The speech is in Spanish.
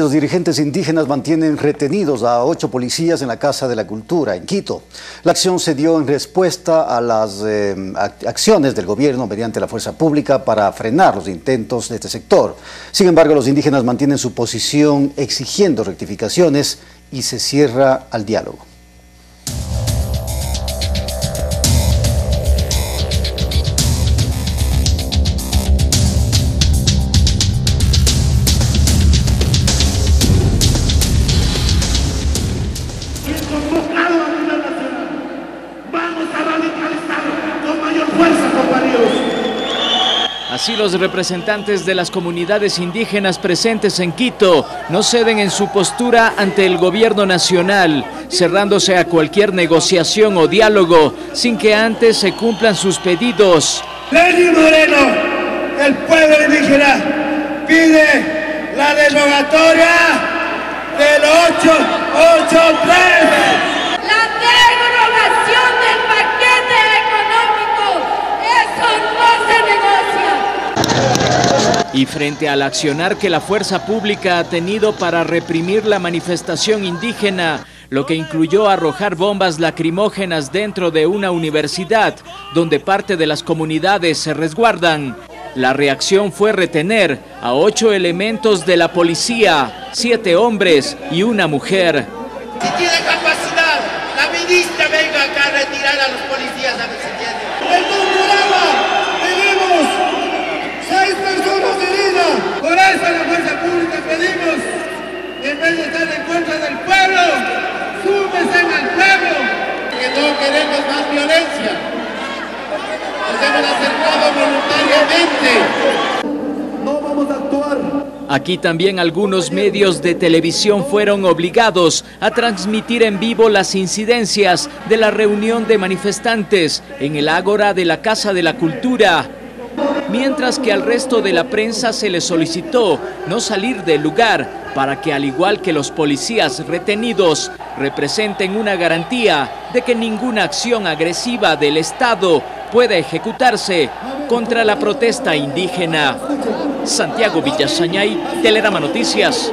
Los dirigentes indígenas mantienen retenidos a ocho policías en la Casa de la Cultura, en Quito. La acción se dio en respuesta a las eh, acciones del gobierno mediante la fuerza pública para frenar los intentos de este sector. Sin embargo, los indígenas mantienen su posición exigiendo rectificaciones y se cierra al diálogo. Así los representantes de las comunidades indígenas presentes en Quito no ceden en su postura ante el gobierno nacional, cerrándose a cualquier negociación o diálogo sin que antes se cumplan sus pedidos. Lenin Moreno, el pueblo indígena, pide la derogatoria del 883. Y frente al accionar que la fuerza pública ha tenido para reprimir la manifestación indígena, lo que incluyó arrojar bombas lacrimógenas dentro de una universidad donde parte de las comunidades se resguardan, la reacción fue retener a ocho elementos de la policía, siete hombres y una mujer. En vez de estar en contra del pueblo, súmese al pueblo, que no queremos más violencia. Nos hemos acercado voluntariamente. No vamos a actuar. Aquí también algunos medios de televisión fueron obligados a transmitir en vivo las incidencias de la reunión de manifestantes en el ágora de la Casa de la Cultura, mientras que al resto de la prensa se le solicitó no salir del lugar para que al igual que los policías retenidos representen una garantía de que ninguna acción agresiva del Estado pueda ejecutarse contra la protesta indígena. Santiago Villasañay, Telerama Noticias.